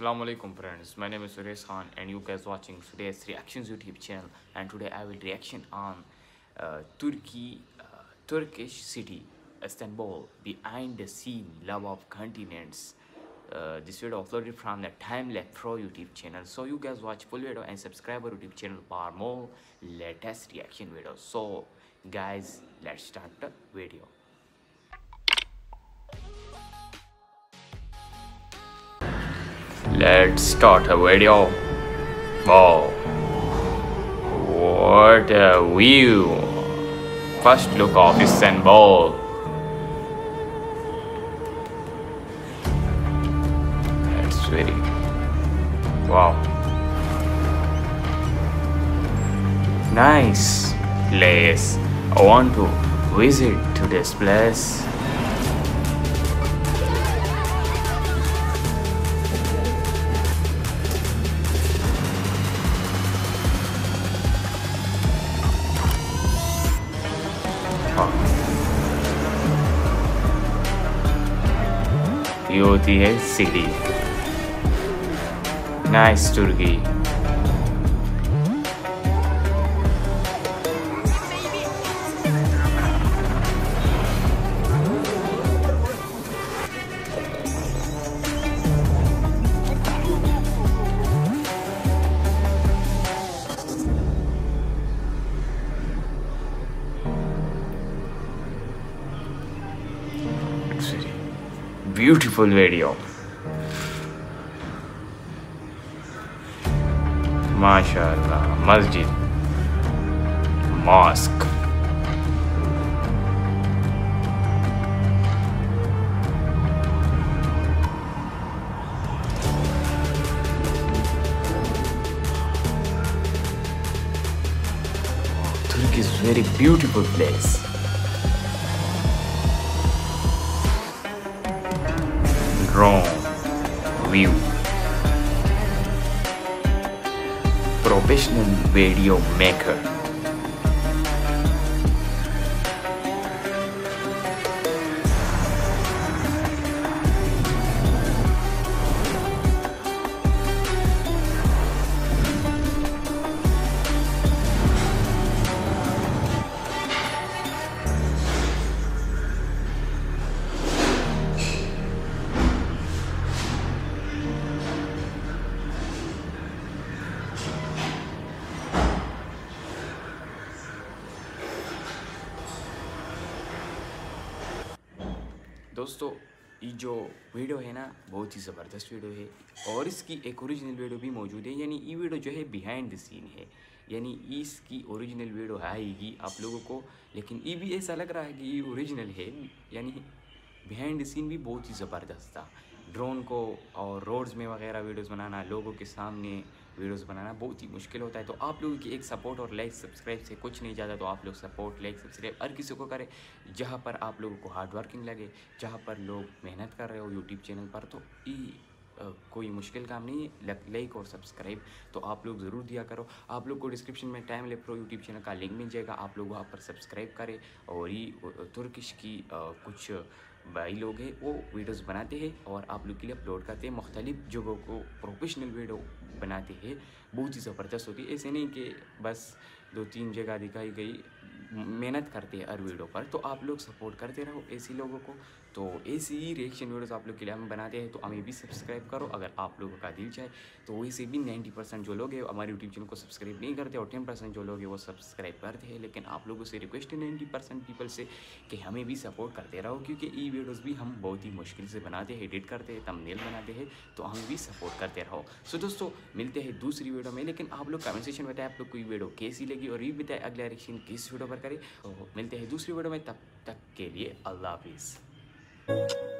Assalamu alaikum friends, my name is Suresh Khan and you guys watching today's reactions YouTube channel and today I will reaction on uh, Turkey, uh, Turkish city Istanbul behind the scene love of continents. Uh, this video uploaded from the Time Timelapse Pro YouTube channel. So you guys watch full video and subscribe our YouTube channel for more latest reaction videos. So guys, let's start the video. Let's start a video. Wow. What a view. First look of Istanbul. That's very wow. Nice place. I want to visit to this place. ये होती है सीढ़ी nice तुर्की beautiful video. Mashallah masjid mosque. Turkey is very beautiful place drone view professional video maker दोस्तों, ये जो video है ना, बहुत ही ज़बरदस्त वीडियो है। और इसकी एक ओरिजिनल वीडियो भी मौजूद है, यानी ये वीडियो जो है बिहाइंड द सीन है। यानी इसकी ओरिजिनल वीडियो आएगी आप लोगों को, लेकिन ये भी ऐसा लग रहा है कि ये ओरिजिनल है। यानी बिहाइंड द सीन भी बहुत ही ज़बरदस्त था। ड्रोन को और रोड्स में वगैरह वीडियोस बनाना, लोगों के सामने वीडियोस बनाना बहुत ही मुश्किल होता है। तो आप लोगों की एक सपोर्ट और लाइक, सब्सक्राइब से कुछ नहीं ज़्यादा तो आप लोग सपोर्ट, लाइक, सब्सक्राइब हर किसी को करें, जहाँ पर आप लोगों को हार्ड वर्किंग लगे, जहाँ पर लोग मेहनत कर रहे हो यूट्यूब चैनल पर तो ई कोई मुश्किल काम नहीं है। लाइक और सब्सक्राइब तो आप लोग ज़रूर दिया करो। आप लोग को डिस्क्रिप्शन में टाइम ले प्रो यूट्यूब चैनल का लिंक मिल जाएगा। आप लोग वहाँ पर सब्सक्राइब करें और ये तुर्किश की कुछ भाई लोग हैं, वो वीडियोस बनाते हैं और आप लोग के लिए अपलोड करते हैं। मुख्तलिफ़ जगहों को प्रोफेशनल वीडियो बनाते हैं। बहुत ही ज़बरदस्त होती है। ऐसे नहीं कि बस दो तीन जगह दिखाई गई, मेहनत करते हैं हर वीडियो पर। तो आप लोग सपोर्ट करते रहो ऐसे लोगों को। तो ऐसी ही रिएक्शन वीडियोस आप लोग के लिए हम बनाते हैं तो हमें भी सब्सक्राइब करो अगर आप लोगों का दिल चाहे। तो वैसे भी नाइन्टी परसेंट जो लोग हैं, हमारे यूट्यूब चैनल को सब्सक्राइब नहीं करते और टेन परसेंट जो लोग हैं, वो सब्सक्राइब करते हैं। लेकिन आप लोगों से रिक्वेस्ट है नाइन्टी परसेंट पीपल से कि हमें भी सपोर्ट करते रहो, क्योंकि ई वीडियोज़ भी हम बहुत ही मुश्किल से बनाते हैं एडिट करते हैं तमनेल बनाते हैं तो हमें भी सपोर्ट करते रहो। सो दोस्तों, मिलते हैं दूसरी वीडियो में। लेकिन आप लोग कमेंट सेक्शन बताए, आप लोग कोई वीडियो कैसी लगी और ये बताए अगला रिएक्शन किस वीडियो पर करें। तो मिलते हैं दूसरी वीडियो में, तब तक के लिए अल्लाह हाफिज़। Thank you.